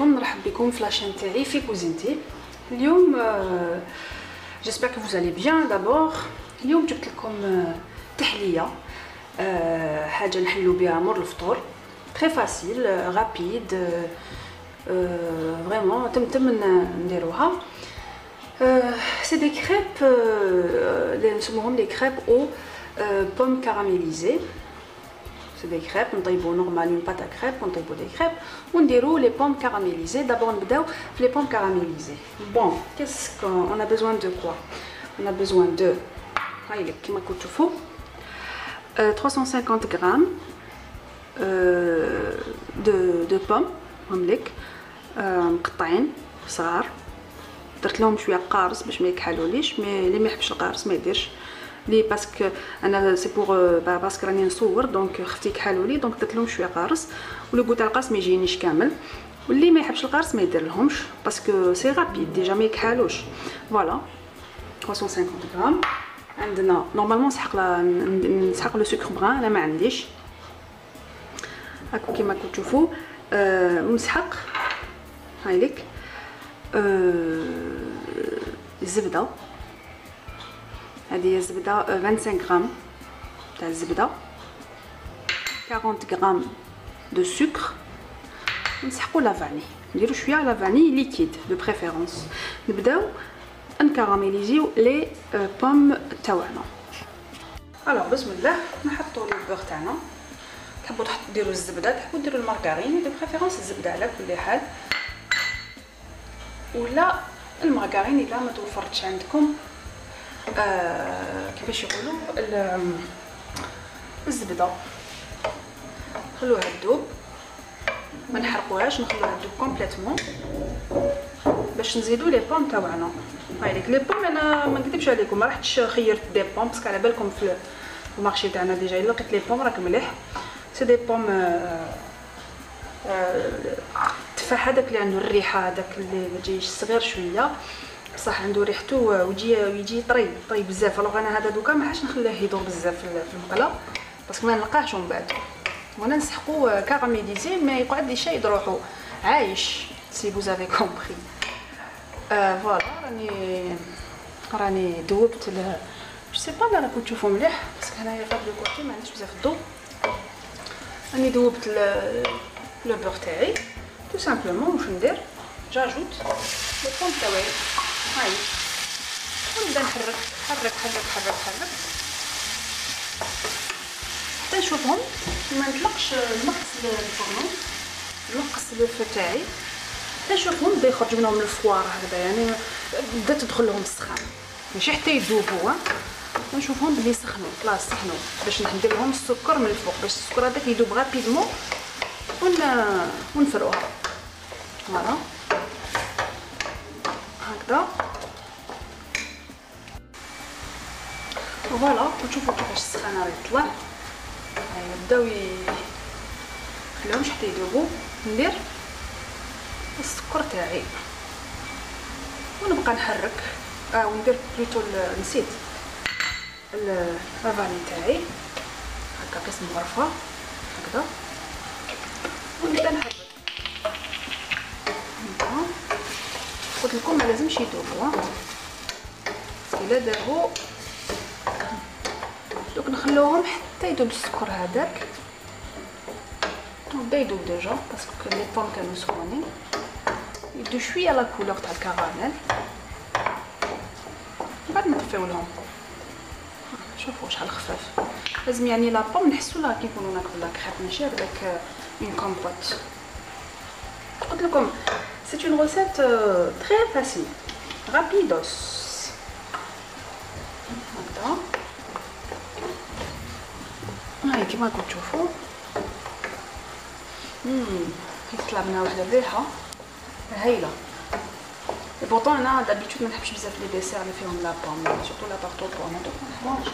عليكم نرحب بكم في la chaîne تاعي في كوزينتي اليوم j'espère que vous allez bien d'abord اليوم جبت لكم آه، تحلية آه، حاجة نحلو بها مور الفطور. très facile rapide vraiment تمتم نديروها. c'est des crêpes اللي نسموهم les crêpes aux pommes caramélisées c'est des crêpes نطيبو normal une pâte crêpe نطيبو des crêpes ونديرو les pommes caramélisées d'abord نبداو في les pommes caramélisées bon qu'est-ce qu'on a besoin de quoi on a besoin de هاي لك كيما كنتو تشوفوا 350 غرام de de pommes هم لك مقطعين صغار درت لهم شوية قارص باش ما يكحلوليش mais اللي ما يحبش القارص ما يديرش لي parce que أنا c'est pour parce que راني نصور donc خفت يكحالوا لي donc درت لهم شوية قارص ولو تاع القارص ما يجينيش كامل. واللي ما يحبش القارص ما يدير لهمش parce que c'est rapide déjà ما يكحالوش. voilà 350 غرام عندنا normalement نسحق نسحق le sucre brun أنا ما عنديش. هاكو كيما راكم تشوفوا أه ونسحق. هاي لك أه الزبده هذه هي الزبده 25 غرام تاع الزبدة 40 غرام de sucre نسحقوا la vanille نديرو شوية la vanille liquide de préférence نبداو نكاراميليزيو les pommes تاعنا alors بسم الله نحطوا ال beurre تاعنا. تحبوا ديروا الزبدة تحبوا ديروا المارغرين de préférence الزبدة على كل حال. ولا المارغرين إلا ما توفرتش عندكم. آه كيفاش يقولوا؟ الزبدة. خلوها تذوب ما نحرقوهاش نخلوها تذوب complètement باش نزيدو les pommes تاعنا هاي ليك les pommes أنا ما نكذبش عليكم ما رحتش خيرت des pommes parce que على بالكم في ال marché تاعنا déjà. إلا لقيت les pommes راك مليح. c'est des pommes آه آه التفاح هذاك اللي عنده الريحة هذاك اللي ما جايش صغير شوية. بصح عنده ريحته ويجي ويجي طري طري بزاف. alors أنا هذا دوكا ما حاش نخليه يدور بزاف في المقلة parce que ما نلقاهش من بعد. وأنا نسحقو caramélisé ما يقعد لي شيء روحو عايش si vous avez compris آه voilà راني راني ذوبت ل je sais pas لا راكم تشوفوا مليح parce que هنايا فهاد le côté ما عنديش بزاف الضوء. راني ذوبت le beurre تاعي tout simplement واش ندير j'ajoute les pommes تاعي هاي. ونبدا نحرك. حرك حرك حرك حرك. حتى نشوفهم. ما نطلقش نقص الفرن نقص ال feu تاعي. حتى نشوفهم. بدا يخرج منهم الفوار هكذا. يعني بدأ تدخل لهم السخان. ماشي حتى يذوبوا نشوفهم بلي سخنوا. خلاص سخنوا. باش ندير لهم السكر من الفوق. باش السكر هذاك يذوب rapidement ون ونفروها voilà. هكذا. voilà وتشوفوا كيفاش السخانة راه يطلع. نبداو نخليهمش حتى يذوبوا. ندير السكر تاعي. ونبقى نحرك. آه وندير plutôt نسيت. ال vanille تاعي. هكا قسم غرفة. هكذا. ونبدأ نحرك. قلت لكم ما لازمش يذوبوا إلا دابو نخلوهم حتى يذوب السكر هذاك. بدا يذوب déjà parce que les pommes كانوا سخونين. يدو شوية la couleur تاع الكراميل. بعد نطفيو لهم. شوفوا شحال خفاف. لازم يعني la pomme نحسوا لها كي نكونوا ناكلوا la crêpe ماشي هكذاك une compote قلت لكم C'est une recette euh, très facile, هاي كيما راكم تشوفوا امم يطلع لنا واحد الريحه هايله et pourtant أنا d'habitude ما نحبش بزاف les desserts اللي فيهم la pomme surtout la tarte aux pommes هذوك ما نحبهمش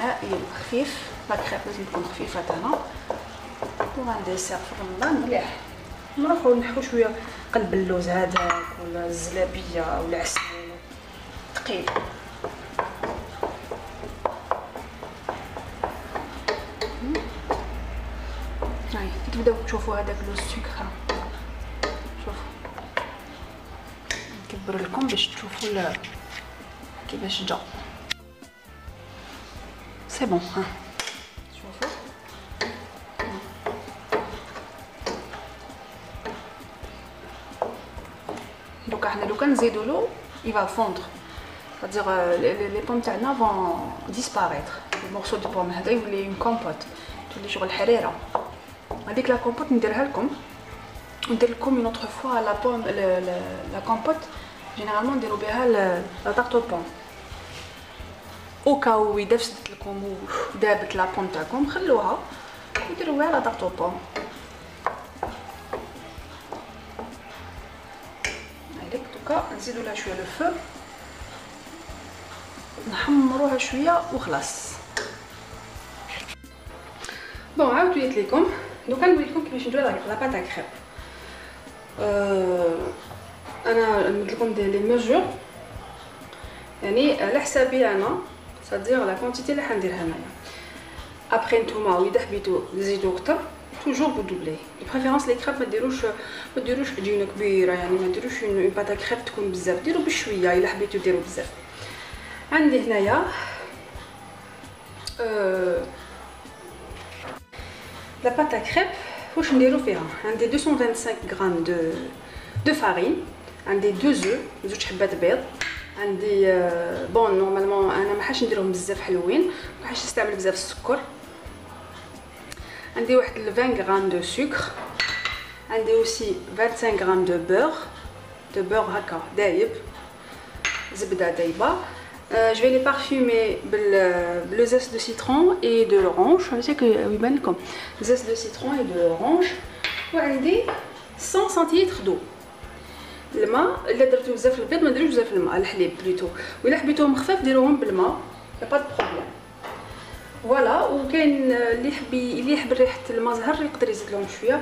هائل خفيف la crêpe لازم تكون خفيفه تاعنا و un dessert في رمضان مليح نروحو نحكو شوية قلب اللوز هذاك ولا الزلابيه ولا العسل ثقيل هاي تبداو تشوفوا هذاك le sucre شوفوا نكبر لكم باش تشوفوا كيفاش جا c'est bon ها شوفوا دوكا حنا لو كان نزيدو له il va fondre. C'est-à-dire les, les pommes تاعنا vont disparaître. Les morceaux de pomme هذا يولي une compote. تولي شغل حريره هذيك la compote نديرها لكم ندير لكم une autre fois la pomme la compote généralement نديرو بها la tarte aux pommes au cas où اذا لكم وذابت la pomme تاعكم خلوها وديروا بها la tarte aux pommes هذيك دوكا نزيدو لها شوية le feu نحمروها شوية وخلاص bon عاودت وليت لكم دوكا نوريكم كيفاش نديرو la pâte à crêpes أه أنا نمد لكم des les mesures يعني على حسابي أنا c'est-à-dire la quantité اللي حنديرها انايا ابخي نتوما واذا حبيتو تزيدو كتر toujours vous doublez de préférence les crêpes ما ديروش ما ديروش عجينه كبيره يعني ما ديروش une pâte à crêpes تكون بزاف ديرو بشويه الا حبيتو ديرو بزاف عندي هنايا أه la pâte à crêpes واش نديرو فيها عندي 225 grammes de de farine عندي deux œufs زوج حبات بيض عندي bon normalement أنا ما حاش نديرهم بزاف حلوين ما حاش نستعمل بزاف السكر عندي واحد 20 grammes de سكر عندي aussi 25 grammes de beurre de beurre هكا دايب زبده دايبه Euh, je vais les parfumer le zeste de citron et de l'orange. Je sais que oui, ben comme zeste de citron et de l'orange. وعندي 100 centilitres d'eau. الماء الا درتو بزاف في البيض ما ديروش بزاف الماء الحليب plutôt ولا حبيتوهم خفاف ديروهم بالماء y a pas problème voilà وكاين اللي يحب اللي يحب ريحه المزهر يقدر يزيد لهم شوية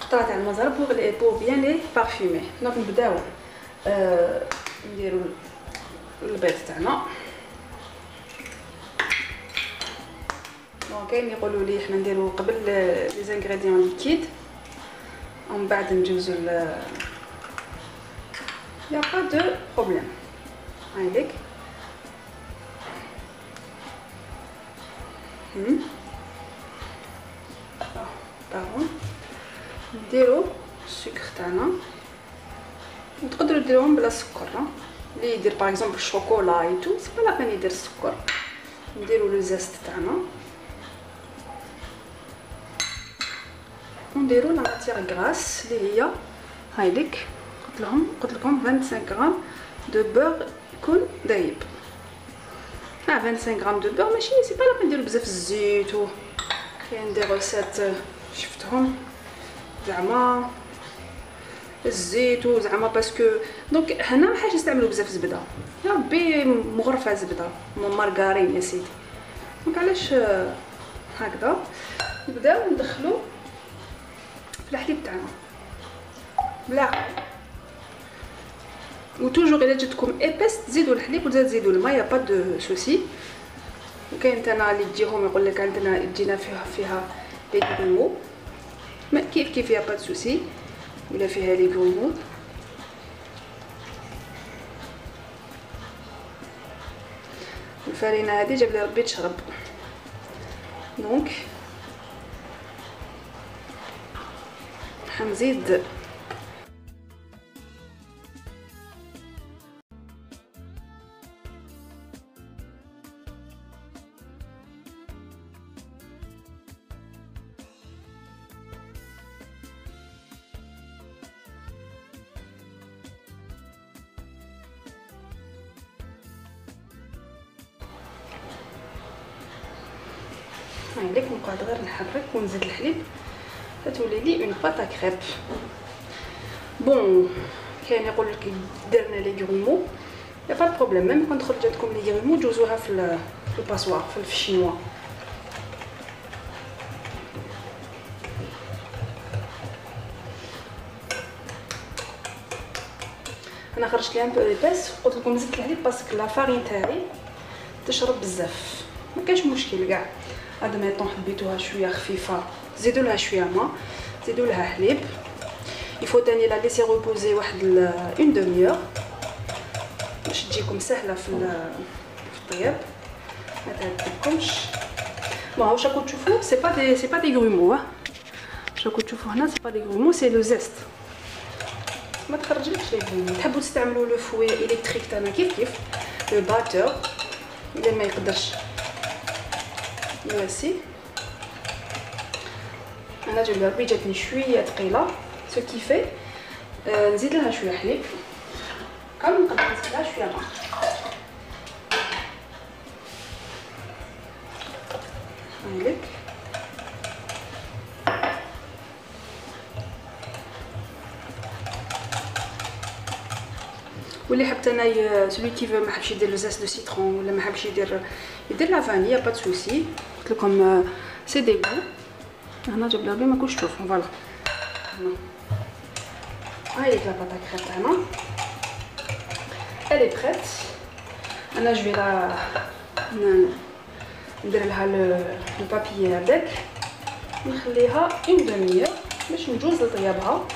قطره تاع المزهر pour pour bien les parfumer donc نبداو آه نديرو البيض تاعنا. donc كاين يقولوا لي حنا نديرو قبل les ingrédients liquides ومن بعد نجوزو il y a pas de problème هايليك باغون نديرو السكر تاعنا وتقدروا ديروهم بلا سكر اللي يدير par exemple ال chocolat et tout c'est pas la peine يدير السكر نديرو le zeste تاعنا ونديرو la matière grasse اللي هي هايديك قلت لهم قلت لكم 25 grammes de beurre يكون دايب آه 25 grammes de beurre ماشي c'est pas la peine نديرو بزاف الزيت و كاين des recettes شفتهم زعما الزيت وزعما parce que donc هنا حاجة نستعملوا بزاف زبدة. يا ربي مغرفة زبدة. مارغارين يا سيدي. donc علاش هكذا؟ نبداو ندخلو في الحليب تاعنا. بالعقل و toujours إلا جاتكم épaisse تزيدوا الحليب ولا تزيدوا الماء y a pas de souci وكاين تانا اللي تجيهم يقول لك عندنا تجينا فيها فيها لي ما كيف كيف يا با دو سوسي ولا فيها لي غومو الفرينة هذه جاب لي ربي تشرب. دونك حنزيد هايليك نقعد غير نحرك ونزيد الحليب. تولي لي une pâte à crêpes bon كاين يقول لك درنا les grumeaux y a pas problème même quand تخرج جاتكم les grumeaux جوزوها في ال passoire في ال chinois. أنا خرجت لي un peu épaisse قلت لكم زدت الحليب parce que la farine تاعي تشرب بزاف. ما كاينش مشكل كاع. هذا ما يطون حبيتوها شوية خفيفة. زيدوا لها شوية ماء تزيدوا لها حليب il faut تاني la laisser reposer واحد une demi-heure باش تجيكم سهلة في الطياب. ما تعذبكمش bon واش راكم تشوفوا c'est pas des c'est pas des grumeaux واش تشوفوا هنا c'est pas des grumeaux c'est le zeste ما تخرجلكش les grumeaux تحبوا تستعملوا le fouet électrique تاعنا كيف كيف؟ لو باتور إلا ما يقدرش. يواسي أنا جايبه ربي جاتني شوية ثقيله سو كي في نزيد لها شوية حليب كم نقدر نزيد لها شوية ماء هايلك واللي حبت أنا celui qui ما حبش يدير le zeste de citron ولا ما حبش يدير يدير la vanille pas souci قلت لكم c'est des goûts هنا جاب لي ما كنتش تشوفوا voilà هاي la pâte à crêpes تاعنا elle est prête أنا je la ندير لها le papier هذاك نخليها une demi-heure باش نجوز لطيابها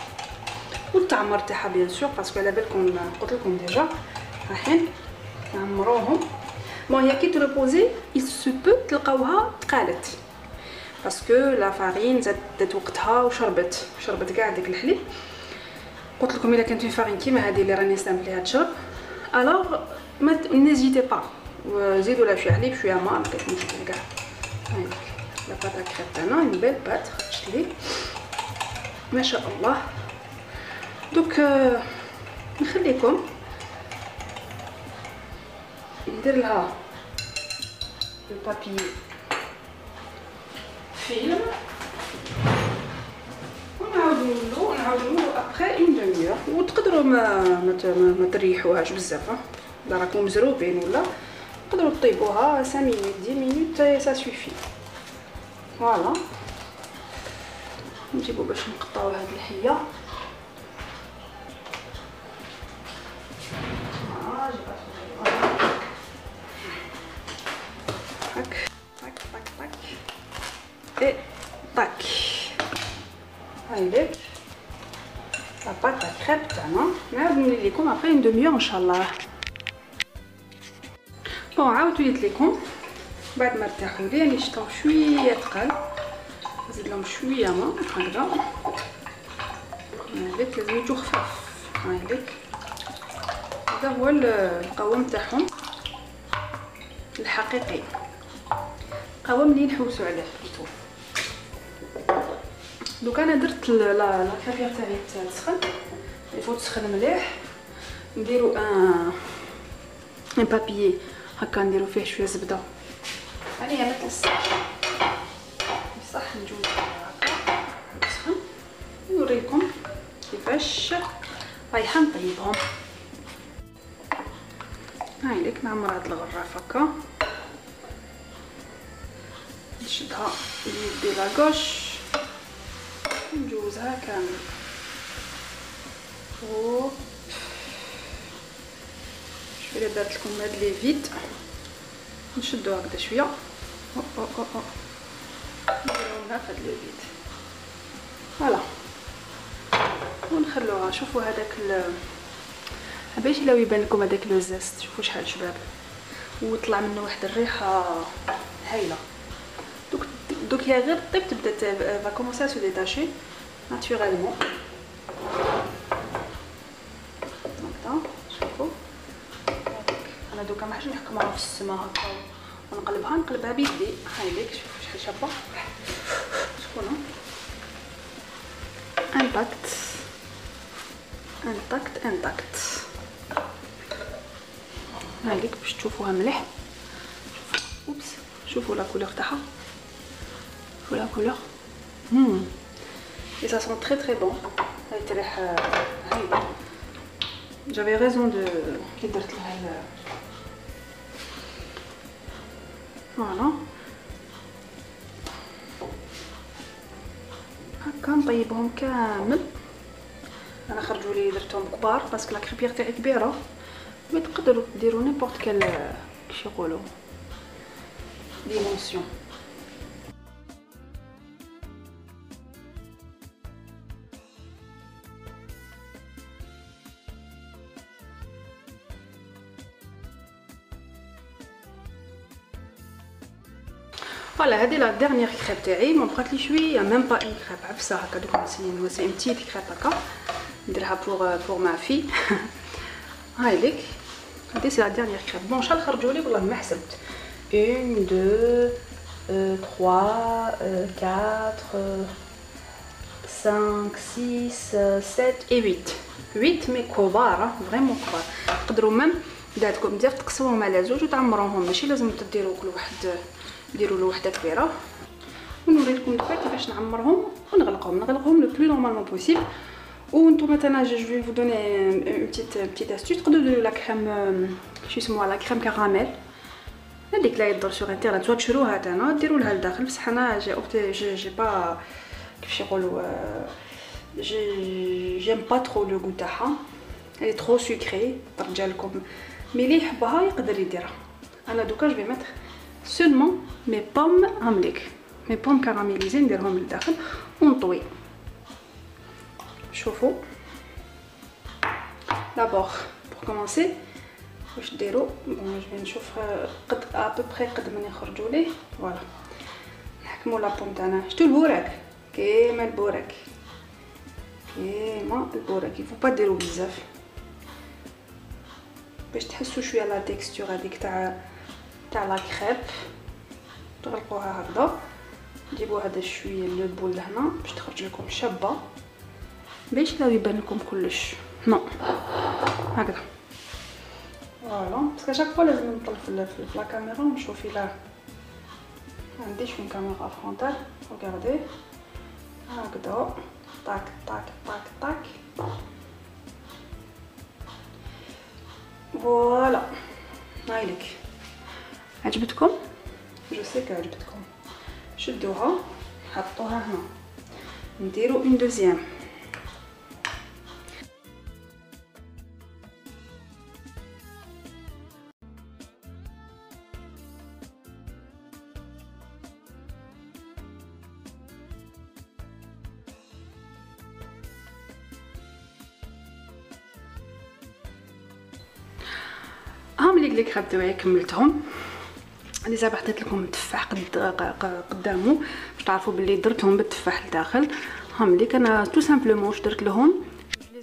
والتعمر تاعها bien sûr parce que على بالكم قلت لكم déjà رايحين نعمروهم bon هي كي ت reposer ça se peut تلقاوها تقالت parce que la farine زادت وقتها وشربت شربت كاع ديك الحليب قلت لكم الا كانت farine كيما هذه اللي راني نستعمل تشرب alors mais n'hésitez pas زيدوا لها شوية حليب شوية ماء ما كاش مشكل كاع la pâte à crêpes تاعنا une belle pâte خرجت ما شاء الله دوك نخليكم ندير لها ال papier film ونعاودو نولو نعاودو نولو après une demi-heure وتقدروا ما ما, ما تريحوهاش بزاف اذا راكم مزروبين ولا تقدروا طيبوها 5 minutes 10 minutes ça suffit voilà نجيبو باش نقطعو هاد الحيه نعاود لكم après on ان شاء الله bon عاود وليت لكم بعد ما ارتاحوا لي راني شطهم شوية ثقال نزيد لهم شوية ماء هكذا هايلك لازم يجوا خفاف هايلك هذا هو القوام تاعهم الحقيقي قوام اللي نحوسوا عليه plutôt دوك أنا درت la la تاعي تسخن يفو تسخن مليح. نديرو ان ان بابيي هكا نديرو فيه شوية زبدة. هي مثل الصح بصح نجوز هكا تسخن نوريكم كيفاش رايحة نطيبهم. هاي لك نعمر هاد الغراف هكا. نشدها بيدي لاكوش نجوزها كامل. hop شوية درت لكم هاد les vides نشدو هكذا شوية ou ou ou ou نديروها في هاد les vides voilà ونخلوها شوفوا هذاك ال باش لو يبان لكم هذاك le zeste شوفوا شحال شباب. وطلع منه واحد الريحة هايلة. دوك دوك هي غير طيب تبدأ va commencer se détacher naturellement هكذا شوفوا أنا دوكا ما حاجة نحكمها في السما هكا. ونقلبها نقلبها بيدي. هاي ليك شوفوا شحال شابة. شكون؟ intacte intacte intacte هاي ليك باش تشوفوها مليح. oups. شوفوا la couleur تاعها. شوفوا لا كولور امم et ça sent très très bon. j'avais raison de voilà هكا نطيبهم كامل. أنا خرجوا لي درتهم كبار parce que la crêpière تاعي كبيرة. mais تقدروا ديروا n'importe quelle كيش يقولوا؟ dimension voilà هذه la dernière crêpe تاعي ما بقات لي شوية même pas une crêpe عفسه هكا donc نسيين c'est une petite crêpe هكا نديرها pour pour ma fille هاي ليك هذه c'est la dernière crêpe bon شحال خرجوا لي والله ما حسبت 1 2 3 4 5 6 7 et 8 8 mais كبار vraiment كبار تقدروا même داتكم دير تقسموهم على زوج وتعمروهم ماشي لازم تديروا كل واحد ديروا له وحدة كبيرة. ونوري لكم دابا كيفاش نعمرهم ونغلقهم. نغلقهم le plus normalement possible وأنتم مثلا je vais vous donner une petite petite astuce تقدروا ديروا la crème شو يسموها la crème caramel هذيك لا يدور sur internet soit تشروها تانا ديروا لها لداخل. بصح أنا j'ai opté j'ai, j'ai pas كيفاش يقولوا j'ai j'aime pas trop le goût تاعها هي trop sucrée ترجع لكم mais اللي يحبها يقدر يديرها. أنا دوكا je mettrai seulement mes pommes هامليك mes pommes caramélisées نديرهم لداخل ونطوي شوفوا d'abord pour commencer واش ديروا bon je نشوف قد à peu près قد من يخرجوا لي voilà نحكموا la pomme تاعنا شتو البوراك كيما البوراك كيما البوراك يفو با ديروا بزاف باش تحسوا شوية la texture هذيك تاع تاع la crêpe. تغلقوها هكذا. تجيبوا هذا شوية le bout لهنا باش تخرج لكم شابة. باش لا يبان لكم كلش. non هكذا. voilà. parce que chaque fois لازم نطل في, la caméra ونشوف الا عنديش فين caméra frontale regardez هكذا. tac tac tac tac voilà هايلك عجبتكم؟ je sais عجبتكم. شدوها حطوها هنا. نديرو une deuxième هاهم les crêpes تاعي كملتهم أنا دابا حطيت لكم التفاح قد قدامو. باش تعرفوا بلي درتهم بالتفاح لداخل. هاهم ليك أنا tout simplement واش درت لهم؟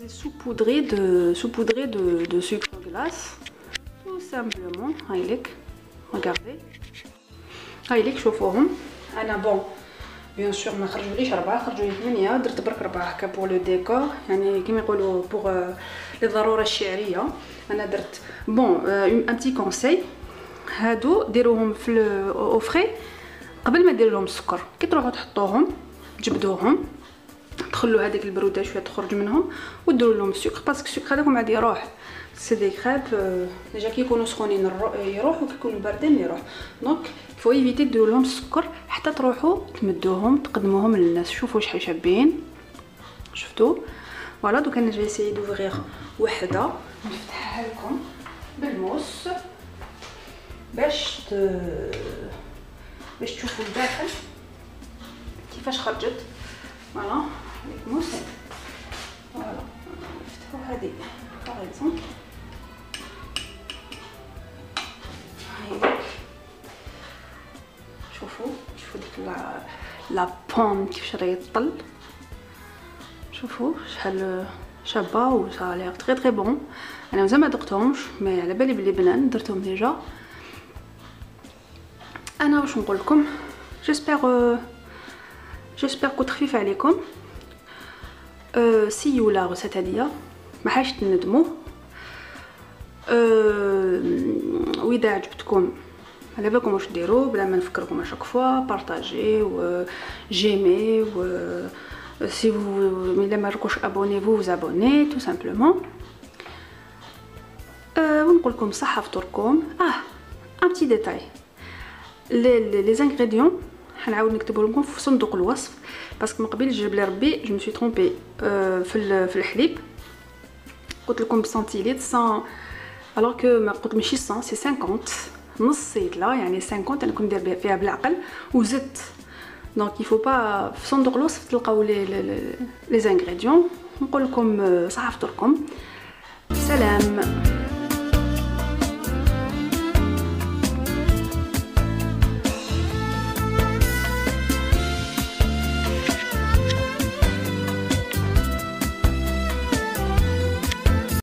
les saupoudrer de saupoudrer de de sucre glace tout simplement هاي ليك regardez هاي ليك شوفوهم أنا bon bien sûr ما خرجوليش ربعه خرجوا لي ثمانيه درت برك ربعة هكا pour le décor يعني كيما يقولوا pour للضروره الشعرية. أنا درت bon un petit conseil هادو ديروهم في au frais قبل ما دير لهم السكر كي تروحوا تحطوهم تجبدوهم تخلوا هذيك البرودة شوية تخرج منهم وديروا لهم السكر. parce que السكر هذاك عاد يروح. c'est des crêpes déjà كي يكونوا سخونين يروح وكي يكونوا باردين يروح donc faut éviter ديروا لهم السكر حتى تروحوا تمدوهم تقدموهم للناس. شوفوا شحال شابين. شفتوا voilà دوك أنا j'ai essayé d'ouvrir وحدة. نفتحها لكم بالموس. باش ت... باش تشوفوا الداخل كيفاش خرجت voilà الموس voilà نفتحوا هذه par exemple هاي شوفوا شوفوا ديك la la pomme كيفاش راه يطل شوفوا شحال شابه و ça a l'air très très bon أنا مازال ما دقتهمش مي على بالي بلي بنان درتهم déjà أنا واش نقول لكم j'espère j'espère كنت خفيف عليكم أه essayez la recette هاديه ما حاش تندموا أه واذا عجبتكم على بالكم واش ديروا بلا ما نفكركم à chaque fois partagez و j'aimez و si vous mais la abonnez-vous vous abonnez tout simplement. ونقول لكم صحه فطوركم آه un petit détail les ingrédients حنعاود نكتبوا لكم في صندوق الوصف. parce que من قبل جاب لي ربي je me suis trompée في في الحليب. قلت لكم سنتيليت 100 الوغ كو ما قلت ماشي 100 سي 50 نص سيتلا يعني 50 أنا كنت ندير فيها بالعقل وزدت. دونك يفو با في صندوق الوصف تلقاو لي لي زانغريديون نقول لكم صحه فطوركم سلام.